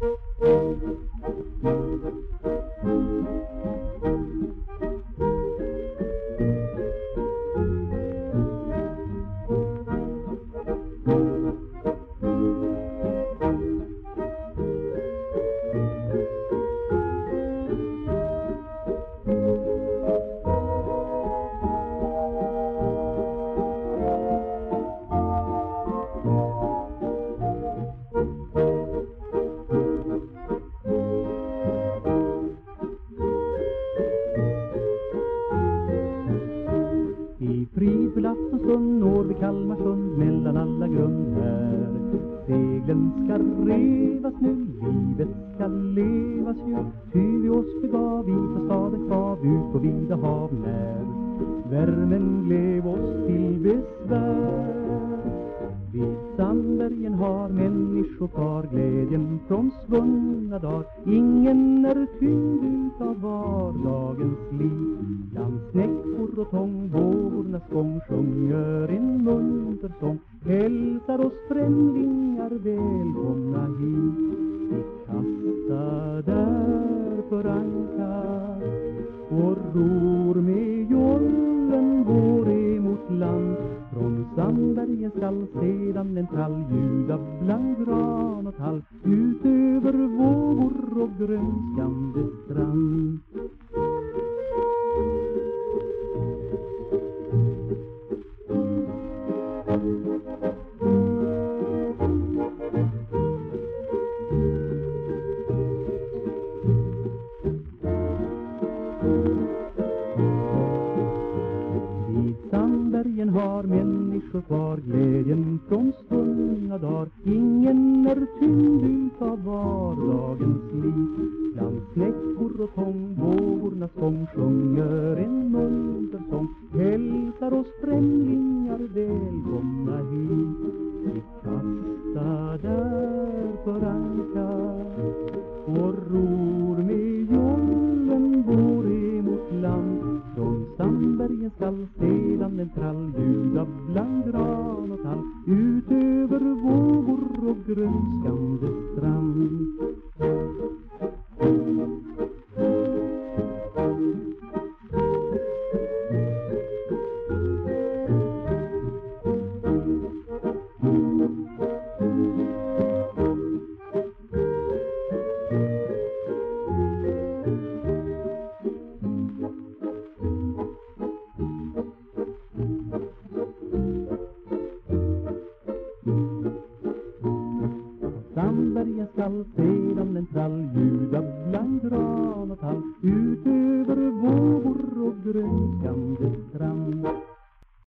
Thank you. Mellan alla grund här Seglen ska revas nu, livet ska levas. Ju Ty vi oss begav vi för staden kvav ut på vida hav när Värmen blev oss till besvär vid Sandbergen har människor kvar glädjen från svunna dag Ingen är tyngd utav vardagens liv. Bland snäckor och tång vågornas gång sjunger en munter sång. Hälsar oss främlingar välkomna hit. Vi kastar därför ankar och ror skall sedan en trall ljuda bland gran och tall. Ut över vågor och grönskande strand. Sverige har människor kvar. Glädjen från svunna dagar Ingen är tyngd utav vardagens liv. Bland snäckor och tång, vågornas gång sjunger en munter sång Hälsar oss främlingar välkomna hit. Vi kastar därför ankar Från skall sedan en trall ljuda bland gran och tall utöver vågor och grönskande strand. Skall se sedan en trall ljuda bland gran och tall utöver vågor och grönskande strand.